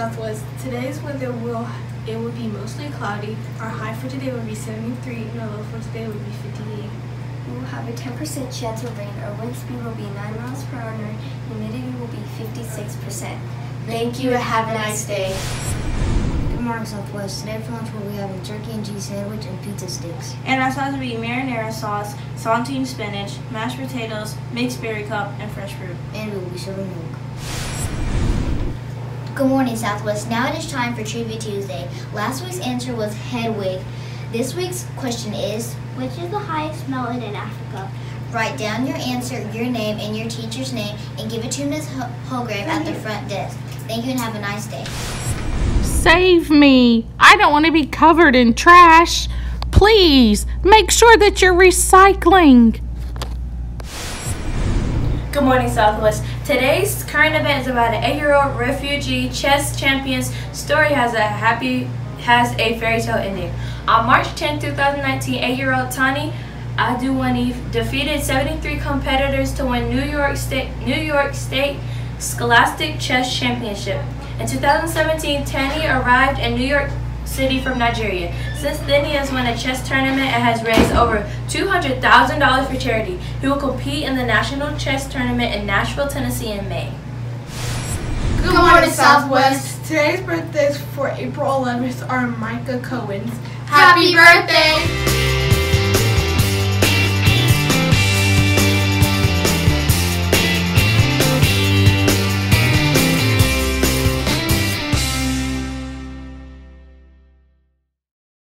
Southwest. Today's weather will it will be mostly cloudy. Our high for today will be 73 and our low for today will be 58. We will have a 10% chance of rain. Our wind speed will be 9 miles per hour and humidity will be 56%. Thank you and have a nice day. Good morning, Southwest. Today for lunch we'll be having turkey and cheese sandwich and pizza sticks. And our sauce will be marinara sauce, saltine spinach, mashed potatoes, mixed berry cup, and fresh fruit. And we will be serving milk. Good morning, Southwest. Now it is time for Trivia Tuesday. Last week's answer was Hedwig. This week's question is Which is the highest mountain in Africa? Write down your answer, your name, and your teacher's name, and give it to Ms. Hogrefe at the front desk. Thank you and have a nice day. Save me. I don't want to be covered in trash. Please make sure that you're recycling. Good morning, Southwest. Today's current event is about an eight-year-old refugee chess champion's story has a happy has a fairy tale ending. On March 10, 2019, eight-year-old Tani Adewumi defeated 73 competitors to win New York State New York State Scholastic Chess Championship. In 2017, Tani arrived in New York City from Nigeria. Since then, he has won a chess tournament and has raised over $200,000 for charity. He will compete in the National Chess Tournament in Nashville, Tennessee in May. Good morning, Southwest. Today's birthdays for April 11th are Micah Cohen's. Happy birthday!